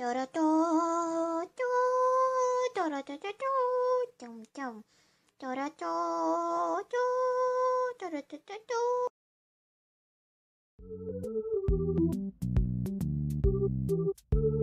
トラトートートロトトトートントンドロトートートトトー